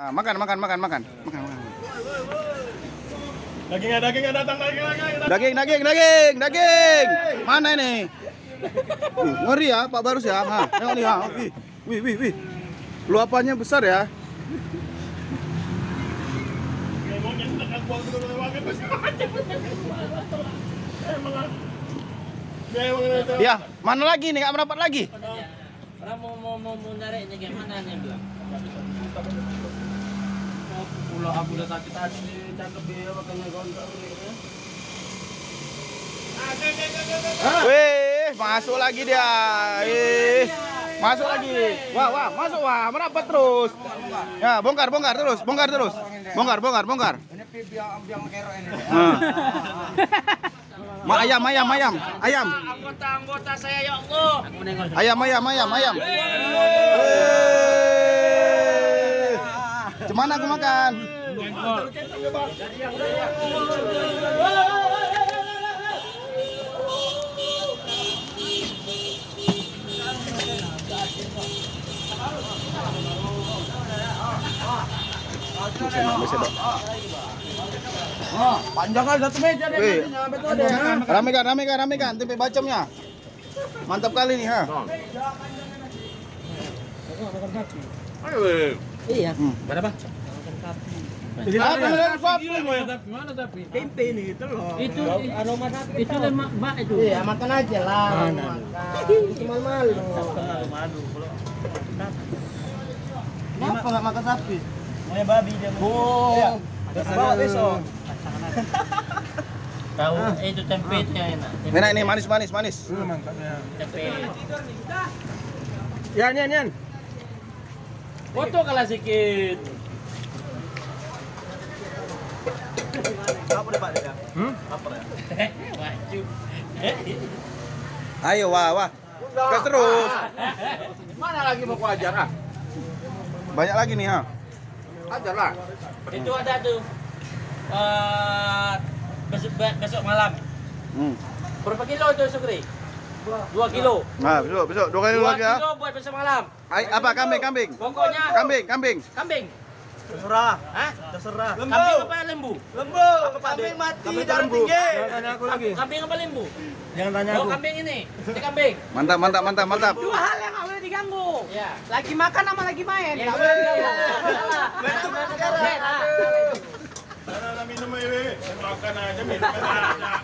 Ah, makan, makan, makan, makan, makan, makan. Dagingnya, dagingnya datang, daging, daging, daging. Daging, daging, daging, daging. Mana ini? Wih, ngeri ya, Pak Barus ya. Ha, tengok nih, ha. Wih, wih, wih, wih. Luapannya besar ya. Ya, mana lagi nih? Nggak mendapat lagi. Orang mau mau mau, mau nariknya gimana nih bilang? Pulau aku udah sakit hati, cakep dia makanya gontok. Wih, masuk lagi dia. Ih, masuk lagi. Wah, wah, masuk wah, merapat terus. Ya, bongkar, bongkar terus, bongkar terus. Bongkar, bongkar, bongkar. Nah. Ma ayam, ayam, ayam, ayam. Anggota-anggota saya ya Allah. Ayam, ayam, ayam, ayam. Cuman aku makan. Panjang kali satu meja deh. Wih. nantinya, sampai tuh ada. Ramekan, ramekan, ramekan. Tempe bacemnya. Mantap kali nih, ha. Iya. Hmm. Berapa? Apa yang sapi? Gimana tapi? Tempe ini itu loh. Itu aroma itu lemak mbak itu. Iya, makan aja lah. Makan. Cuma malu. Kenapa nggak makan sapi? Maunya babi dia. Oh. Bawa besok. Tahu itu tempenya enak. Tempe. Enak ini manis, manis, manis. Mantap ya. Tempe. Yan, yan, yan. Foto kalah sikit. Apa deh Pak? Hmm? Wajib. Ayo, wah, wah. Gas terus. Mana lagi mau ku ajar ah? Banyak lagi nih, ha. Ajar lah. Itu ada tuh. Eh besok, besok malam. Hmm. Berapa kilo itu Sukri? Dua kilo. Nah, besok, besok dua Dua lagi ya. kilo buat besok malam. Ay, apa kambing, kambing? Pokoknya Kambing, kambing. kambing. Terserah. Hah? Terserah. Kambing apa lembu? Lembu. Apa Kambing mati darah tinggi. Jangan tanya aku lagi. Kambing apa lembu? Jangan tanya Oh aku. kambing ini. Ini kambing. Mantap, mantap, mantap, mantap. Dua hal yang diganggu. Ya. Lagi makan sama lagi main. Ya, Nggak boleh diganggu. Benar. minum aja, minum aja.